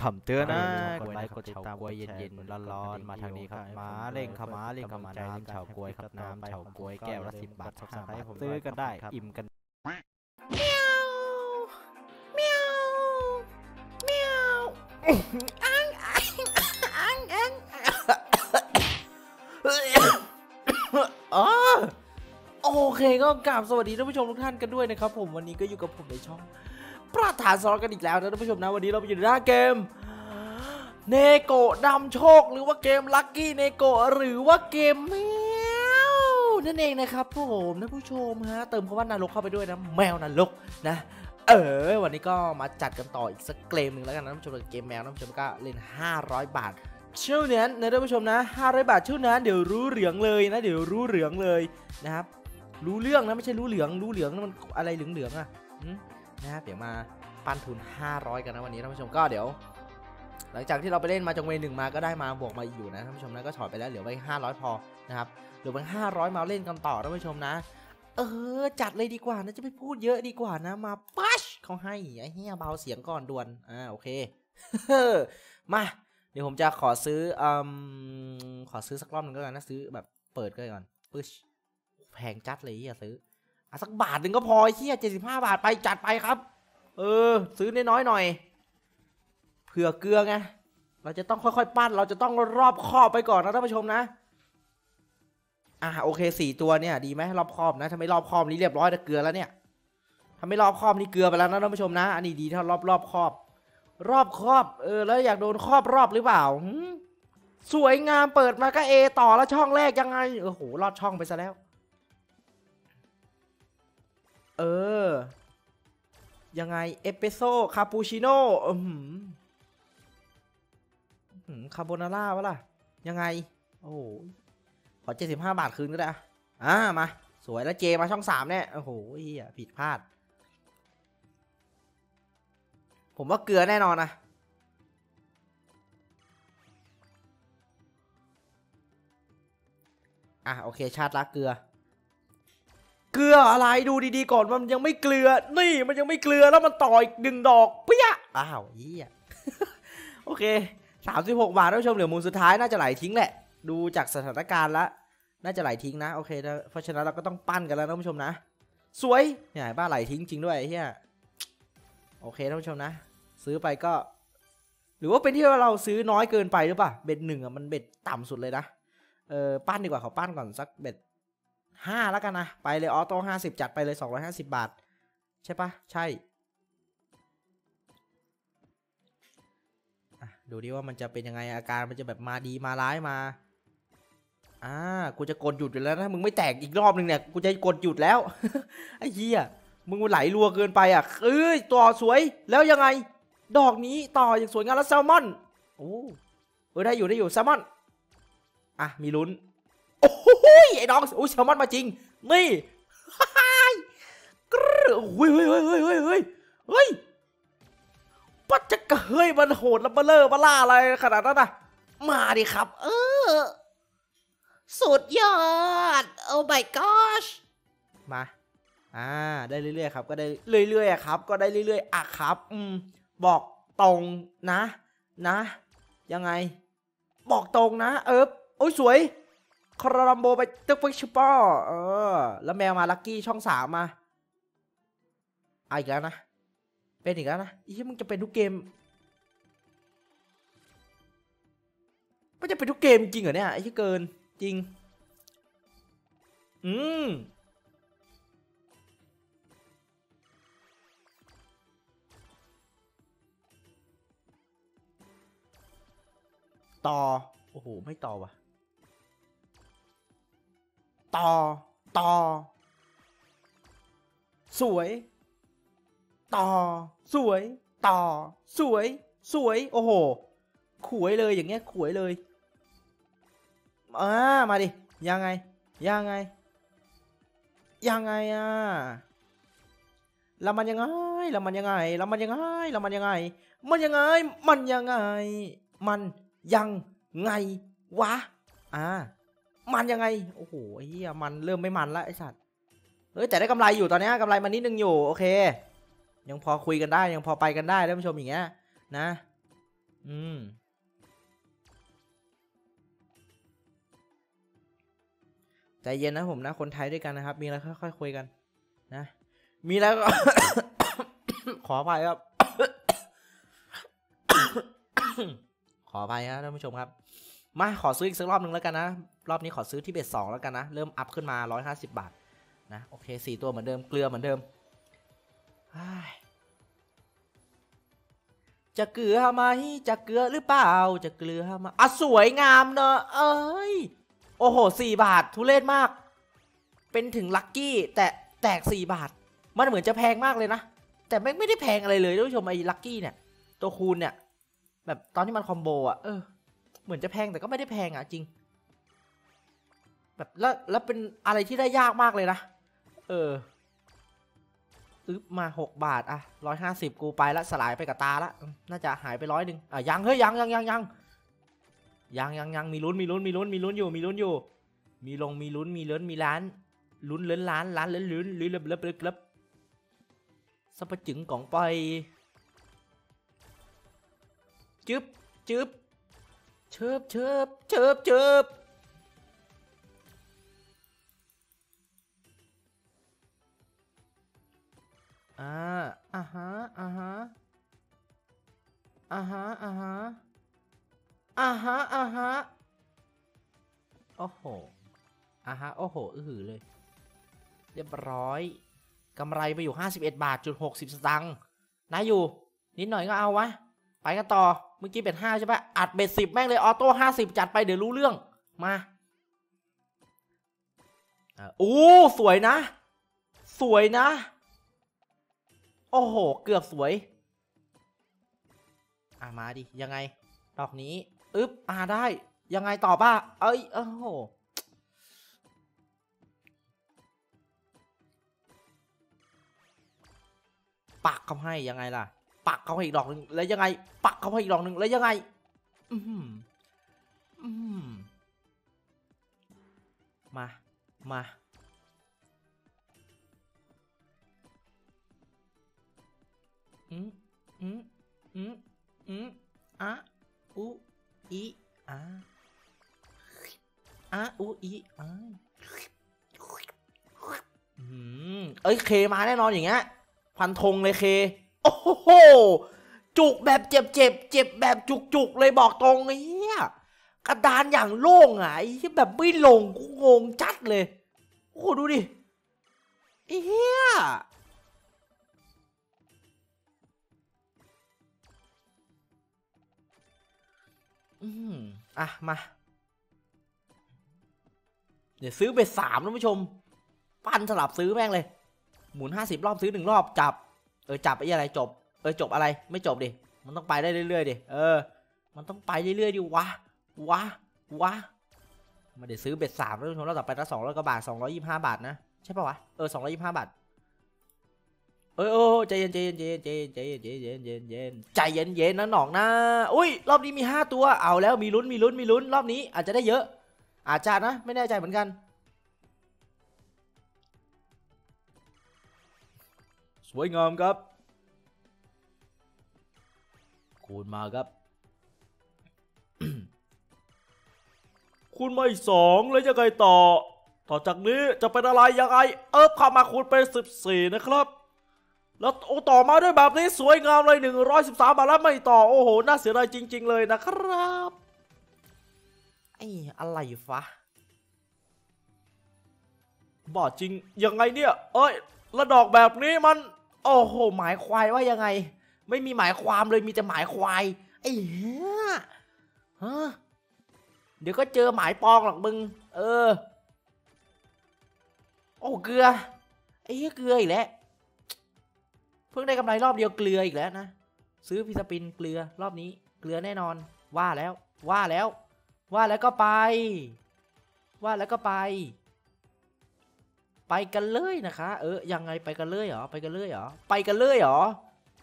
คำเตือนนะกกดดไลไลค์ค์กกดดติติดดตาตามมไว้ไว้เย็เย็นนๆๆร้ร้ออนนๆๆมามาทาทางงนี้นี้คครัรับบมามาเร่เร่งงเข้าเข้ามามาเร่เร่งงเข้าเข้ามามาน้ำน้ำเฉาเฉาก๊ก๊ววยยกักับบน้ำน้ำเฉาเฉาก๊ก๊ววยยแก้แก้ววละละสิสิบบบาบาททสั่งให้ให้ผผมมซื้ซื้ออกักันนได้ได้อิ่อิ่มมกักันนเมียวเมียวเมียวอังอังอังอังอ๋อโอเคก็กราบสวัสดีท่านผู้ชมทุกท่านกันด้วยนะครับ ผมวันนี้ก็อยู่กับผมในช่อง ประธานซอสกันอีกแล้วนะท่านผู้ชมนะวันนี้เราไปอยู่หน้าเกมเนโกะนำโชคหรือว่าเกม Lucky Neko หรือว่าเกมแมวนั่นเองนะครับผมท่านผู้ชมฮะเติมคำว่านรกเข้าไปด้วยนะแมวนรกนะเออวันนี้ก็มาจัดกันต่ออีกสักเกมหนึ่งแล้วกันนะท่านผู้ชมเกมแมวนะท่านผู้ชมก็เล่น 500 บาทเท่านั้นนะท่านผู้ชมนะ500บาทเท่านั้นเดี๋ยวรู้เรื่องเลยนะ เดี๋ยวรู้เรื่องเลยนะครับรู้เรื่องนะไม่ใช่รู้เหลืองรู้เหลืองนั่นมันอะไรเหลืองๆอะ นะครับเดี๋ยวมาปั้นทุน 500 กันนะวันนี้ท่านผู้ชมก็เดี๋ยว หลังจากที่เราไปเล่นมาจงเวหนึ่งมาก็ได้มาบวกมาอยู่นะท่านผู้ชมนะก็ถอดไปแล้วเหลือไว้500 พอนะครับเหลือไว้500 มาเล่นกันต่อท่านผู้ชมนะ เออจัดเลยดีกว่านะจะไม่พูดเยอะดีกว่านะมาปัชเขาให้ไอ้เหี้ยเบาเสียงก่อนด่วนอ่าโอเคมาเดี๋ยวผมจะขอซื้ออืมขอซื้อสักรอบหนึงก็แล้วกันนะซื้อแบบเปิดก็ก่อนปึ๊ชแพงจัดเลยเฮียซื้อ สักบาทหนึ่งก็พอเฮียเจ็ดสิบห้าบาทไปจัดไปครับ เออ ซื้อน้อยๆหน่อยเผื่อเกลือไงเราจะต้องค่อยๆปั้น เราจะต้องรอบครอบไปก่อนนะท่านผู้ชมนะ อะโอเคสี่ตัวเนี่ย ดีไหมรอบครอบนะถ้าไม่รอบครอบนี่เรียบร้อยแต่เกลือแล้วเนี่ยถ้าไม่รอบครอบนี่เกลือไปแล้วนะท่านผู้ชมนะ อันนี้ดีถ้ารอบรอบครอบ รอบครอบ เออ แล้วอยากโดนครอบรอบหรือเปล่าสวยงามเปิดมาก็เอต่อแล้วช่องแรกยังไงโอ้โหลอดช่องไปซะแล้ว เออ ยังไง เอสเปรสโซ่คาปูชิโน่อือหืออื้อหือคาโบนาร่าวะล่ะ ยังไง โอ้โหขอ75บาทคืนก็ได้อะอ่ามา สวยแล้วเจมาช่องสามเนี่ย โอ้โหเฮียผิดพลาด ผมว่าเกลือแน่นอนนะอะ โอเค ชาติละเกลือ เกลืออะไรดูดีๆก่อนมันยังไม่เกลือ นี่มันยังไม่เกลือแล้วมันต่ออีกหนึ่งดอกเปี้ยะอ้าวเฮียโอเค36บาทท่านผู้ชมเหลือมูลสุดท้ายน่าจะไหลทิ้งแหละ ดูจากสถานการณ์แล้วน่าจะไหลทิ้งนะโอเคนะเพราะฉะนั้นเราก็ต้องปั้นกันแล้วนะท่านผู้ชมนะ สวยเนี่ยบ้าไหลทิ้งจริงด้วยเฮียโอเคท่านผู้ชมนะ ซื้อไปก็ หรือว่าเป็นที่ว่าเราซื้อน้อยเกินไปหรือเปล่าเบ็ดหนึ่งอะมันเบ็ดต่ำสุดเลยนะเออปั้นดีกว่าขาปั้นก่อนสักเบ็ด ห้าแล้วกันนะ ไปเลยออโต้ห้าสิบจัดไปเลยสองร้อยห้าสิบบาท ใช่ปะใช่ดูดิว่ามันจะเป็นยังไงอาการมันจะแบบมาดีมาร้ายมา อ่า กูจะกดหยุดอยู่แล้วนะมึงไม่แตกอีกรอบนึงเนี่ย กูจะกดหยุดแล้ว ไอ้เหี้ย มึงมันไหลรัวเกินไปอะ เอ้ยต่อสวย แล้วยังไง ดอกนี้ต่ออย่างสวยงามแล้วแซลมอน โอ้เออได้อยู่ได้อยู่แซลมอน อะมีลุ้น โอ้โหไอ้น้องโอ้ยแซลมอนมาจริง นี่กรึ๊ดโอ้ยเฮ้ยเฮ้ยเฮ้ยเฮ้ยเฮ้ยเฮ้ยปัจจกะเฮ้ยมันโหดแล้วเบลเลอร์ล่าอะไรขนาดนั้นนะมาดิครับ เออ สุดยอด โอ้ my gosh มาอ่าได้เรื่อยๆครับ ก็ได้เรื่อยๆครับ ก็ได้เรื่อยๆอะครับ อืม บอกตรงนะ นะ ยังไง บอกตรงนะ เออโอ้ยสวย คารามโบไปตึกฟิกชปอเออ แล้วแมวมาลักกี้ช่องสามมาอีกแล้วนะ เป็นอีกแล้วนะอีที่มึงจะเป็นทุกเกมมันจะเป็นทุกเกมจริงเหรอเนี่ยไอ้ที่เกินจริง อืมต่อ โอ้โห ไม่ต่อว่ะ ต่อ ต่อ สวย ต่อ สวย ต่อ สวย สวย โอ้โห ขวยเลยอย่างเงี้ยขวยเลยอ่ามาดิ ยังไง ยังไง ยังไงอะแล้วมันยังไงแล้วมันยังไงแล้วมันยังไงแล้วมันยังไง มันยังไง มันยังไง มันยังไงวะ อ่า มันยังไง โอ้โหไอ้เหี้ยมันเริ่มไม่มันละไอสัตว์เฮ้ยแต่ได้กำไรอยู่ตอนนี้กำไรมานิดนึงอยู่โอเค ยังพอคุยกันได้ยังพอไปกันได้ท่านผู้ชมอย่างเงี้ยนะ อืมใจเย็นนะผมนะ คนไทยด้วยกันนะครับ มีอะไรค่อยๆคุยกัน นะ มีแล้วก็ ขออภัยครับ ขออภัยครับท่านผู้ชมครับ มาขอซื้ออีกสักรอบหนึ่งแล้วกันนะ รอบนี้ขอซื้อที่เบ็ดสองแล้วกันนะ เริ่มอัพขึ้นมา 150 บาทนะโอเคสี่ตัวเหมือนเดิมเกลือเหมือนเดิม จะเกลือไหมจะเกลือหรือเปล่า จะเกลือไหมาอะสวยงามเนอะเอ้ย โอ้โหสี่บาททุเรศมาก เป็นถึงลัคกี้แต่แตกสี่บาท มันเหมือนจะแพงมากเลยนะ แต่ไม่ไม่ได้แพงอะไรเลยท่านผู้ชมไอ้ลัคกี้เนี่ย ตัวคูณเนี่ย แบบตอนที่มันคอมโบอะเออ เหมือนจะแพงแต่ก็ไม่ได้แพงอะจริง แบบแล้วแล้วเป็นอะไรที่ได้ยากมากเลยนะ เอออึ๊บมาหกบาท อะร้อยห้าสิบกูไปละสลายไปกับตาละ น่าจะหายไปร้อยหนึ่งอะยัง เฮ้ย ยังยังยังยังยังยังยังมีลุ้นมีลุ้นมีลุ้นมีลุ้นอยู่มีลุ้นอยู่ มีลงมีลุ้นมีเลุ้นมีล้านลุ้นเลิ้นล้านล้านเลิ้นลุ้นลุ้นเล็บเล็บเล็บเสับปะจึงกล่องไปจึ๊บจึ๊บ เชิบเชิบเชิบเชิบอ่าอ่าฮะอ่าฮะอ่าฮะอ่าฮะอ่าฮะอ่าฮะโอ้โหอ่าฮะโอ้โหอือหือเลย เรียบร้อยกำไรไปอยู่ 51 บาทจุด60 สตางค์นะอยู่ นิดหน่อยก็เอาวะ กันต่อ เมื่อกี้เป็น5ใช่ปะอัดเบ็ดสิบแม่งเลย ออโต้50จัดไปเดี๋ยวรู้เรื่อง มาอะโอ้สวยนะ สวยนะ โอ้โห เกือบสวย อะมาดิ ยังไง ดอกนี้ อึ๊บ อ่าได้ ยังไงต่อป้าเอ้ย โอ้โหปักเขาให้ยังไงล่ะ ปักเขาให้อีกดอกหนึ่งแล้วยังไง ปักเขาให้อีกดอกหนึ่งแล้วยังไง อือหืออือหือมา มา อืมอืมอืมอืมอะอุอีอะอะอุอีอะอืมเอ้ย เคมาแน่นอนอย่างเงี้ย พันธงเลยเค อ้โห จุกแบบเจ็บเจ็บเจ็บแบบจุกจุกเลยบอกตรงเหี้ยกระดานอย่างโล่งอะไอ้แบบไม่ลงกูงงจัดเลย โอ้ดูดิเหี้ยอืมอะ มา เดี๋ยวซื้อไปสามท่านผู้ชม ปั้นสลับซื้อแม่งเลย หมุนห้าสิบรอบซื้อหนึ่งรอบจับ เออจับไอ้อะไรจบ เออจบอะไรไม่จบดิ มันต้องไปได้เรื่อยๆดิ เออ มันต้องไปเรื่อยๆดิวะ วะ วะ มาเดี๋ยวซื้อเบ็ดสามแล้วชมรอบต่อไปละสองร้อยกว่าบาทสองร้อยยี่ห้าบาทนะ ใช่ปะวะ เออสองร้อยยี่ห้าบาท เออเออใจเย็นใจเย็นใจเย็นใจเย็นใจเย็นใจเย็นใจเย็นใจเย็นใจเย็นเย็นนะหนองนะ อุ้ยรอบนี้มีห้าตัว เอาแล้วมีลุ้นมีลุ้นมีลุ้นรอบนี้อาจจะได้เยอะ อาจจะนะไม่แน่ใจเหมือนกัน วยงามครับ คูณมาครับ คูณมาอีกสองแล้วยังไงต่อ ต่อจากนี้จะเป็นอะไรยังไง เอิบเข้ามาคูณเป็นสิบสี่นะครับ แล้วโอ้ต่อมาด้วยแบบนี้สวยงามเลยหนึ่งร้อยสิบสามบาทแล้วไม่ต่อ โอ้โห น่าเสียดายจริง ๆ เลยนะครับไอ้อะไรฟะบอดจริงยังไงเนี่ย เอ้ยแล้วดอกแบบนี้มัน โอ้โห หมายควายว่ายังไง ไม่มีหมายความเลยมีแต่หมายควาย ไอ้เหี้ยฮะเดี๋ยวก็เจอหมายปองหรอกมึง เออ โอ้เกลือ ไอ้เหี้ยเกลืออีกแล้ว เพิ่งได้กำไรรอบเดียวเกลืออีกแล้วนะ ซื้อพิสปินเกลือรอบนี้ เกลือแน่นอน ว่าแล้ว ว่าแล้ว ว่าแล้วก็ไป ว่าแล้วก็ไป ไปกันเลยนะคะ เออยังไงไปกันเลยเหรอไปกันเลยเหรอไปกันเลยเหรอ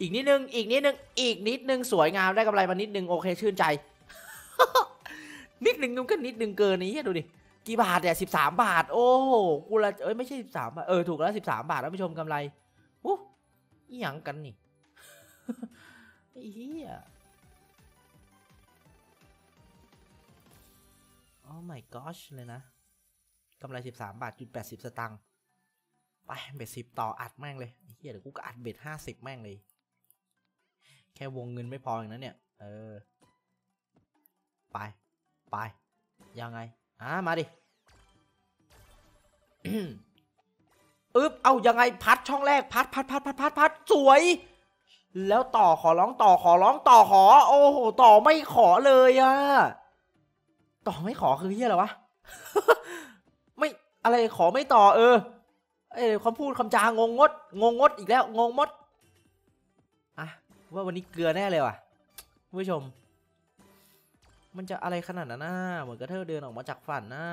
อีกนิดนึงอีกนิดนึงอีกนิดนึงสวยงามได้กำไรมานิดนึงโอเคชื่นใจ นิดนึงนุ่มก็นิดนึงเกินนี้ดูดิกี่บาทเนี่ยสิบสามบาท โอ้โหกูละเอ้ยไม่ใช่สิบสามบาทเออถูกแล้วสิบสามบาทแล้วผู้ชมกำไรอู้ยี่หยังกันนี่เฮียโอ้ my gosh เลยนะกำไร 13 บาทจุด80 สตางค์ ไปเบ็ดสิบต่ออัดแม่งเลยเฮียเดี๋ยวกูก็อัดเบ็ดห้าสิบแม่งเลย แค่วงเงินไม่พออย่างนั้นเนี่ย เออ ไป ไป ยังไง อ่ามาดิอึ๊บ เอายังไงพัดช่องแรกพัดพัดพัดพัดพัดพัดสวย แล้วต่อขอร้องต่อขอร้องต่อขอ โอ้โหต่อไม่ขอเลยอะต่อไม่ขอคือเฮียอะไรวะ ไม่อะไรขอไม่ต่อเออ เอ้คำพูดคำจางงงด งงงดอีกแล้ว งงมด อะ ว่าวันนี้เกลือแน่เลยว่ะผู้ชม มันจะอะไรขนาดนั้นนะเหมือนกระเทอเดินออกมาจากฝันนะ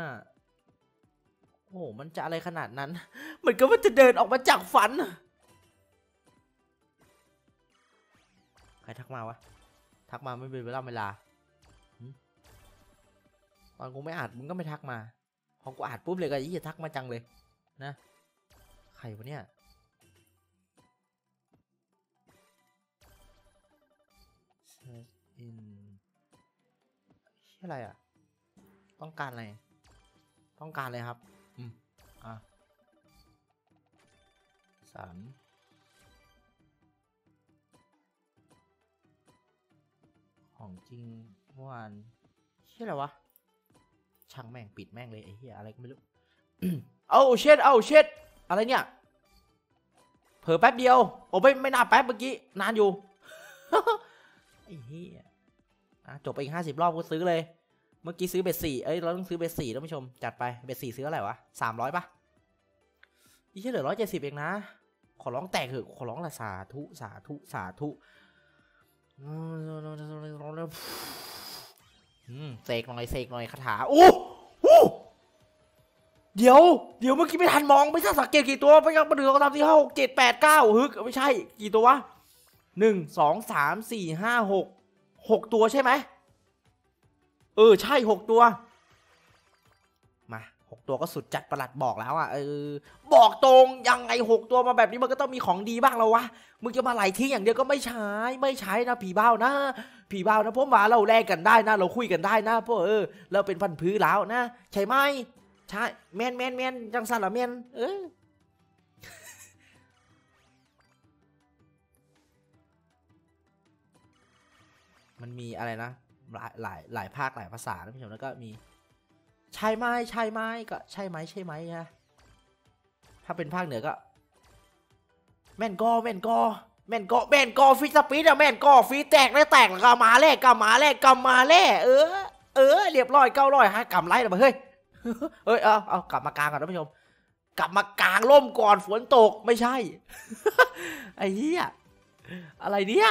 โอ้โห มันจะอะไรขนาดนั้น เหมือนกับว่าจะเดินออกมาจากฝัน ใครทักมาวะ ทักมาไม่เป็นเวลาเวลา ตอนกูไม่อาจมึงก็ไม่ทักมา พอกูอาจปุ๊บเลยก็ยี่ทักมาจังเลยนะ รวะเนี่ย search in อะไรอะ ต้องการอะไร ต้องการเลยครับ อืม อะสามของจริงเมื่อวานชื่ออะไรวะ ช่างแม่งปิดแม่งเลยไอ้เหี้ยอะไรก็ไม่รู้ เอาเช็ดเอาเช็ด อะไรเนี่ยเผลอแป๊บเดียว โอ้ไม่ไม่น่าแป๊บเมื่อกี้ นานอยู่ไอ้เหี้ยจบไปอีกห้าสิบรอบก็ซื้อเลย เมื่อกี้ซื้อเบ็ดสี่เอ้ย เราต้องซื้อเบ็ดสี่ท่านผู้ชม จัดไป เบ็ดสี่ซื้ออะไรวะสามร้อยปะอีเหี้ยเหลือร้อยเจ็ดสิบเองนะ ขอร้องแตกเถอะ ขอร้องละสาธุ สาธุ สาธุอืมเสกหน่อย เสกหน่อยคาถา โอ้ เดี๋ยวเดี๋ยวเมื่อกี้ไม่ทันมองไม่ทันสังเกตกี่ตัวไปยังมาเหลือก็ทำที่ห้าหกเจ็ดแปดเก้าฮึกไม่ใช่กี่ตัววะหนึ่งสองสามสี่ห้าหกหกตัวใช่ไหมเออใช่หกตัว มาหกตัวก็สุดจัดประหลัดบอกแล้วอะเออบอกตรงยังไงหกตัวมาแบบนี้มันก็ต้องมีของดีบ้างแล้ววะมึงจะมาไหลทิ้งอย่างเดียวก็ไม่ใช้ไม่ใช้นะผีบ้านะผีบ้านะผมว่าเราแลกกันได้นะ เราคุยกันได้นะพวกเออเราเป็นพันพื้แล้วนะ ใช่ไหม ใช่แมนแมนแมนจังสันเหรอแมนเออมันมีอะไรนะ หลายหลายหลายภาคหลายภาษาท่านผู้ชมแล้วก็มีใช่ไหมใช่ไหมก็ใช่ไหมใช่ไหมนะถ้าเป็นภาคเหนือก็ แม่นก็แม่นก็แม่นก็แม่นก็ฟิสปีดอะแม่นก็ฟีแตกแล้วแตกแล้วก็มาแล่กำมาแล่กำมาแล่เออเออเรียบร้อยเก้าร้อยฮะกำไรแล้วมาเฮ้ย เอ้ยเอาเอากลับมากลางก่อนท่านผู้ชม กลับมากลางร่มก่อนฝนตกไม่ใช่ ไอ้เหี้ยอะไรเนี่ย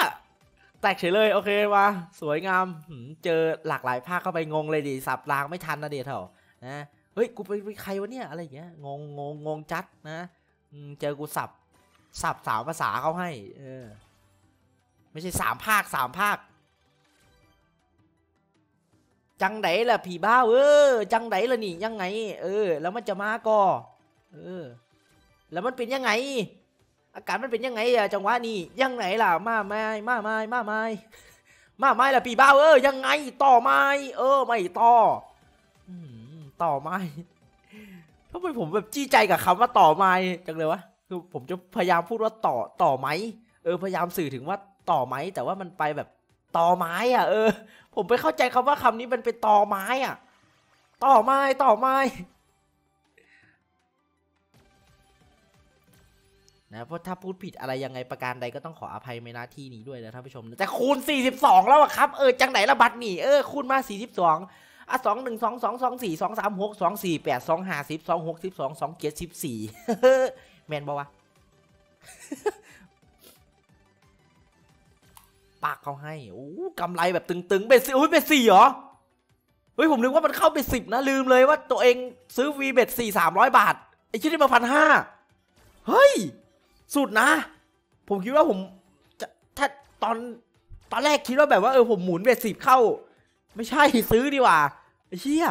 แตกเฉยเลยโอเคมาสวยงามเจอหลากหลายภาคเข้าไปงงเลยดิสับรางไม่ทันนะเดียวเถอะนะเฮ้ยกูไปไปใครวะเนี่ยอะไรอย่างเงี้ยงงงงงงจัดนะเจอกูสับสับสามภาษาเขาให้ เออ ไม่ใช่สามภาคสามภาค จังไดล่ะผีบ้าเออจังไดล่ะนี่ยังไง เออ แล้วมันจะมาก็เออ แล้วมันเป็นยังไง อาการมันเป็นยังไงอะจังหวะนี้ยังไงล่ะมาไม้มาไม้มาไม้มาไม้ล่ะปีบ้าเออยังไงต่อไม้เออไม่ต่อต่อไม้ทำไมผมแบบจี้ใจกับคำว่าต่อไม้จังเลยวะคือผมจะพยายามพูดว่าต่อต่อไหมเออพยายามสื่อถึงว่าต่อไหมแต่ว่ามันไปแบบ ต่อไม้อะเออ ผมไปเข้าใจคำว่าคำนี้มันเป็นต่อไม้อะต่อไม้ต่อไม้นะเพราะถ้าพูดผิดอะไรยังไงประการใดก็ต้องขออภัยในหน้าที่นี้ด้วยนะท่านผู้ชม แต่คูณ 42 แล้วอะครับ เออ จังไหนละบัตรนี่เออ คูณมา 42อะ2 1 2 2 2 4 2 3 6 2 4 8 2 5 10 2 6 12 2 7 14แมนบอกว่า ปากเขาให้โอ้กำไรแบบตึงๆเป็นสี่อุ้ยเป็นสี่เหรอ เฮ้ยผมนึกว่ามันเข้าไปสิบนะ ลืมเลยว่าตัวเองซื้อวีเบ็ดสี่สามร้อยบาท ไอ้ชิ้นนี้มาพันห้าเฮ้ย สุดนะ ผมคิดว่าผมจะถ้าตอนตอนแรกคิดว่าแบบว่าเออผมหมุนเบ็ดสิบเข้า ไม่ใช่ซื้อดีกว่าไอ้เชี่ย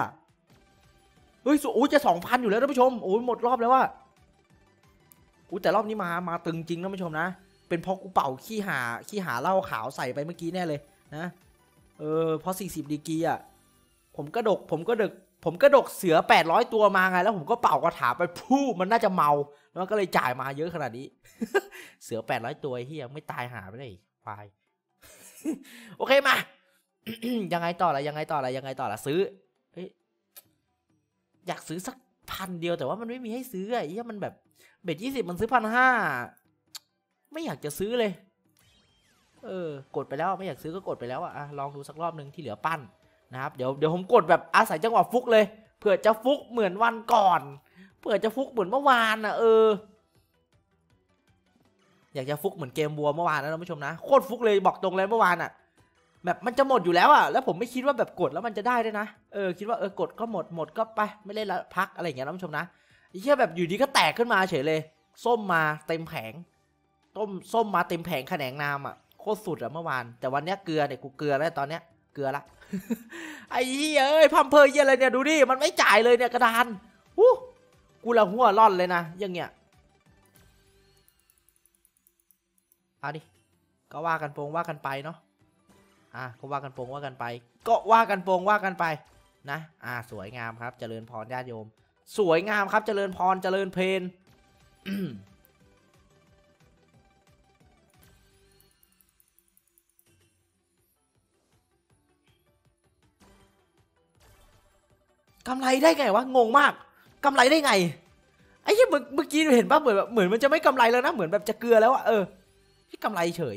เฮ้ยสุโอ้ยจะสองพันอยู่แล้วท่านผู้ชมโอ้ยหมดรอบแล้วว่าอู้แต่รอบนี้มามาตึงจริงท่านผู้ชมนะ เป็นเพราะกูเป่าขี้หาขี้หาเหล้าขาวใส่ไปเมื่อกี้แน่เลยนะเออเพราะสี่สิบดีกีอะผมก็ดกผมก็ดึก ผมกระดกเสือ800ตัวมาไง แล้วผมก็เป่ากระถาไปพูมันน่าจะเมา แล้วก็เลยจ่ายมาเยอะขนาดนี้ เสือ800ตัวเฮียไม่ตายหาไปเลยควายโอเคมา ยังไงต่อละยังไงต่อละยังไงต่อละซื้อเฮ้ยอยากซื้อสักพันเดียวแต่ว่ามันไม่มีให้ซื้อไอ้เหี้ยมันแบบเบ็ดยี่สิบมันซื้อพันห้า ไม่อยากจะซื้อเลย เออกดไปแล้วไม่อยากซื้อก็กดไปแล้วอะอะลองดูสักรอบหนึ่งที่เหลือปั้นนะครับเดี๋ยวเดี๋ยวผมกดแบบอาศัยจังหวะฟุกเลยเผื่อจะฟุกเหมือนวันก่อนเผื่อจะฟุกเหมือนเมื่อวานอะเออ อยากจะฟุกเหมือนเกมบัวเมื่อวานนะท่านผู้ชมนะโคตรฟุกเลยบอกตรงเลยเมื่อวานอะแบบมันจะหมดอยู่แล้วอะแล้วผมไม่คิดว่าแบบกดแล้วมันจะได้ด้วยนะเออคิดว่าเออกดก็หมดหมดก็ไปไม่เล่นละพักอะไรอย่างเงี้ยท่านผู้ชมนะเหี้ยแบบอยู่ดีก็แตกขึ้นมาเฉยเลย ส้มมาเต็มแผง ต้มส้มมาเต็มแผงแขนงนามอะโคตรสุดอะเมื่อวาน แต่วันเนี้ยเกลือเนี่ยกูเกลือแล้วตอนเนี้ยเกลือละไอ้เหี้ยเอ้ยพัมเพอร์เยอะไรเนี่ยดูดิมันไม่จ่ายเลยเนี่ยกระดานหูกูละหัวร่อนเลยนะอย่างเงี้ยเอาดิก็ว่ากันโปงว่ากันไปเนาะอะก็ว่ากันโปงว่ากันไป ก็ว่ากันโปงว่ากันไปนะ อ่าสวยงามครับ เจริญพรญาติโยม สวยงามครับ เจริญพรเจริญเพล กำไรได้ไงวะงงมากกำไรได้ไงไอ้เมื่อเมื่อกี้เห็นป่ะเหมือนแบบเหมือนมันจะไม่กำไรแล้วนะเหมือนแบบจะเกลือแล้วอะเออที่กำไรเฉย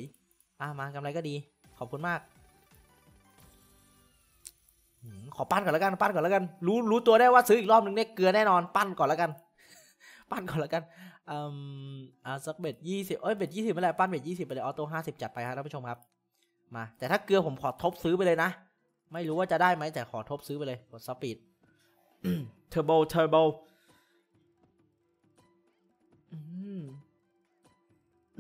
อ่ามากำไรก็ดี ขอบคุณมากขอปั่นก่อนแล้วกันปั่นก่อนแล้วกัน รู้รู้ตัวได้ว่าซื้ออีกรอบนึงเนี่ยเกลือแน่นอนปั่นก่อนแล้วกัน ปั่นก่อนแล้วกันอืมอ่าสัก bet ยี่สิบเอ้ย bet ยี่สิบไม่เป็นไรปั่น bet ยี่สิบไปเลย auto ห้าสิบจัดไปครับท่านผู้ชมครับ มา แต่ถ้าเกลือผมขอทบซื้อไปเลยนะ ไม่รู้ว่าจะได้ไหมแต่ขอทบซื้อไปเลยกด speed turbo turbo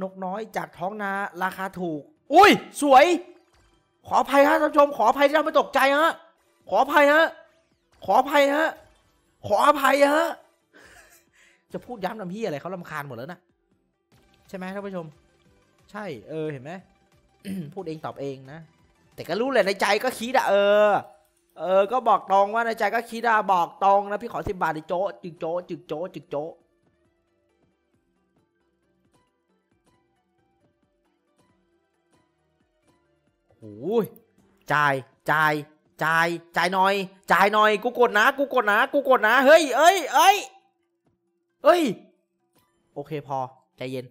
นกน้อยจากท้องนาราคาถูก อุ้ย สวย ขออภัยฮะท่านผู้ชม ขออภัยที่ทำให้ตกใจฮะ ขออภัยฮะ ขออภัยฮะ ขออภัยฮะ จะพูดย้ำลำพี่อะไรเขาลำคาญหมดแล้วนะ ใช่ไหมท่านผู้ชม ใช่ เออ เห็นไหม พูดเองตอบเองนะ แต่ก็รู้แหละในใจก็คิดอะเออ เออ ก็บอกตรงว่าในใจก็คิดอะบอกตรงนะพี่ขอสิบบาทดิโจ๊ะจึกโจ๊ะจึกโจ๊ะจึกโจ๊ะโอ้ยจ่ายจ่ายจ่ายจ่ายหน่อย จ่ายหน่อย กูกดนะ กูกดนะ กูกดนะ เฮ้ย เอ้ย เอ้ย เอ้ย โอเคพอ ใจเย็น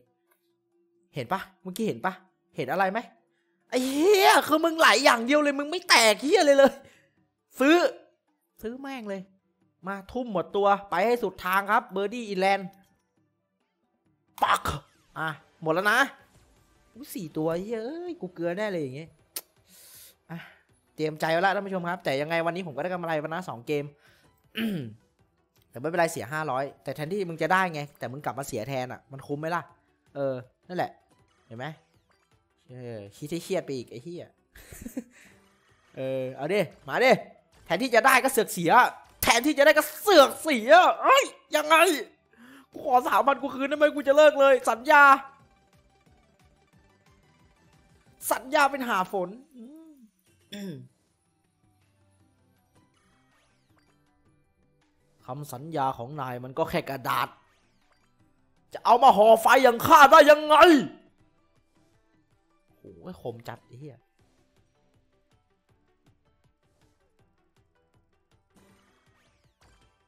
เห็นปะเมื่อกี้เห็นปะ เห็นอะไรไหมไอ้เหี้ย คือมึงไหลอย่างเดียวเลย มึงไม่แตกเหี้ยเลยเลย ซื้อ ซื้อแม่งเลย มาทุ่มหมดตัวไปให้สุดทางครับเบอร์ดี้อินแลนด์ปักอะ หมดแล้วนะสี่ตัวเยเอ้ยกูเกลือแน่เลยอย่างเงี้ยเตรียมใจไว้แล้วท่านผู้ชมครับ แต่ยังไงวันนี้ผมก็ได้กำไรมานะสองเกม แต่ไม่เป็นไรเสียห้าร้อยแต่แทนที่มึงจะได้ไง แต่มึงกลับมาเสียแทนอะ มันคุ้มไหมล่ะ เออ นั่นแหละ เห็นไหมเออคิดให้เครียดไปอีกไอ้เหี้ยเออ เอาดิ มาดิ นที่จะได้ก็เสือกเสีย แทนที่จะได้ก็เสือกเสียเอ้ยยังไงกูขอสามพันกูคืนได้ไหมกูจะเลิกเลย สัญญา สัญญาเป็นหาฝนคำสัญญาของนายมันก็แค่กระดาษ จะเอามาห่อไฟอย่างข้าได้ยังไงโอ้ยคมจัดเหี้ย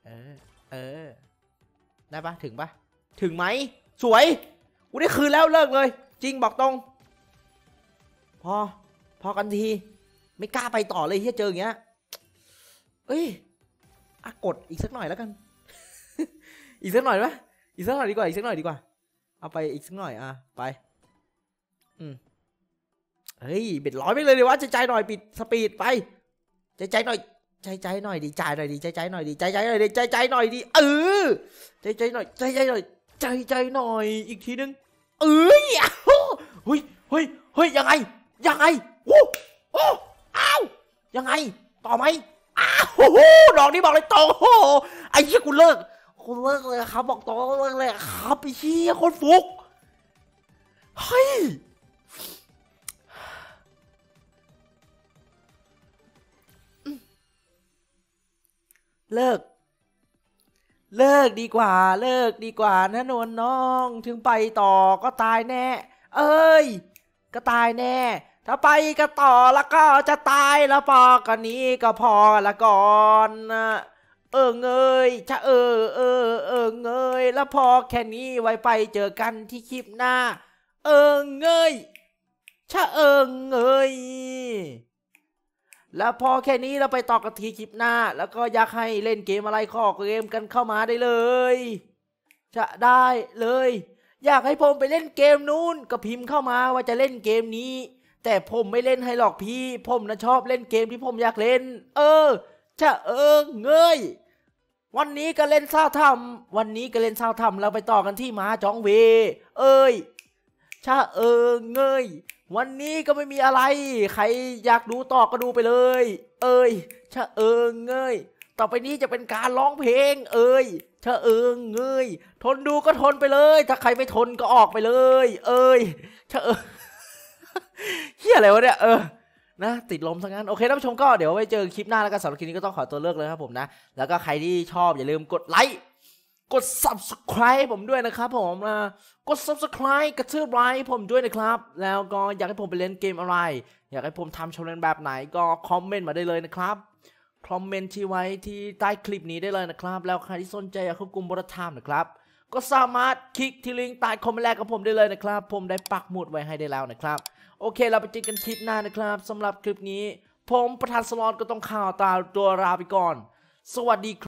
เออ เออ ได้ปะถึงปะถึงไหม สวยกูได้คืนแล้วเลิกเลย จริงบอกตรง พอ พอกันที ไม่กล้าไปต่อเลยเฮียเจออย่างเงี้ย เอ้ยอะกดอีกสักหน่อยแล้วกัน อีกสักหน่อยไหมอีกสักหน่อยดีกว่า อีกสักหน่อยดีกว่า เอาไปอีกสักหน่อยอะ ไป อืมเฮ้ย เบ็ดร้อยไปเลยดีวะใจใจหน่อยปิดสปีดไป ใจใจหน่อย ใจใจหน่อยดิจ่ายหน่อยดิใจใจหน่อยดิใจใจหน่อยดิใจใจหน่อยดิเออใจใจหน่อยใจใจหน่อยใจใจหน่อย อีกทีนึงเอ้ยอ้าวเฮ้ยเฮ้ยเฮ้ยยังไงยังไงโอ้โอ้อ้าวยังไง ต่อไหมอ้าวโอ้โหดอกนี้บอกเลยตโอ้ไอ้เหี้ยกูเลิกกูเลิกเลยครับ บอกโตเลิกเลยครับไอ้เหี้ยคนฟุกเฮ้ย เลิก เลิกดีกว่า เลิกดีกว่านะนวลน้อง ถึงไปต่อก็ตายแน่ เอ้ย ก็ตายแน่ ถ้าไปก็ต่อแล้วก็จะตายแล้วพอกันนี้ก็พอละก่อนนะเออเงยชะเออเออเออเงยแล้วพอแค่นี้ไว้ไปเจอกันที่คลิปหน้า เออเงยชะเออเงย แล้วพอแค่นี้เราไปต่อกันทีคลิปหน้า แล้วก็อยากให้เล่นเกมอะไรข้อเกมกันเข้ามาได้เลย จะได้เลย อยากให้ผมไปเล่นเกมนู้นก็พิมพ์เข้ามาว่าจะเล่นเกมนี้ แต่ผมไม่เล่นให้หรอกพี่ ผมนะชอบเล่นเกมที่ผมอยากเล่น เออจะเออเงยวันนี้ก็เล่นเศร้าทำวันนี้ก็เล่นเศร้าทำเราไปต่อกันที่หมาจองเว เอ้ยชาเออเงย วันนี้ก็ไม่มีอะไร ใครอยากดูต่อก็ดูไปเลย เอ้ยชะเอิงเงยต่อไปนี้จะเป็นการร้องเพลง เอ้ยชะเอิงเงยทนดูก็ทนไปเลย ถ้าใครไม่ทนก็ออกไปเลย เอ้ยชะเอิงเฮียอะไรวะเนี่ยเออนะติดลมซะงั้นโอเคท่านผู้ชมก็เดี๋ยวไว้เจอคลิปหน้าแล้วกันสำหรับคลิปนี้ก็ต้องขอตัวเลิกเลยครับผมนะ แล้วก็ใครที่ชอบอย่าลืมกดไลค์ กด subscribe ผมด้วยนะครับผมนะกด subscribe กระทืบไลค์ผมด้วยนะครับ แล้วก็อยากให้ผมไปเล่นเกมอะไร อยากให้ผมทำชมเลนแบบไหนก็คอมเมนต์มาได้เลยนะครับคอมเมนต์ที่ไว้ที่ใต้คลิปนี้ได้เลยนะครับ แล้วใครที่สนใจอยากเข้ากลุ่มบริธรรมนะครับ ก็สามารถคลิกที่ลิงก์ใต้คอมเมนต์แรกกับผมได้เลยนะครับ ผมได้ปักหมุดไว้ให้ได้แล้วนะครับ โอเค เราไปเจอกันคลิปหน้านะครับสำหรับคลิปนี้ ผมประธานสล็อตก็ต้องข่าวตาตัวลาไปก่อน สวัสดีครับ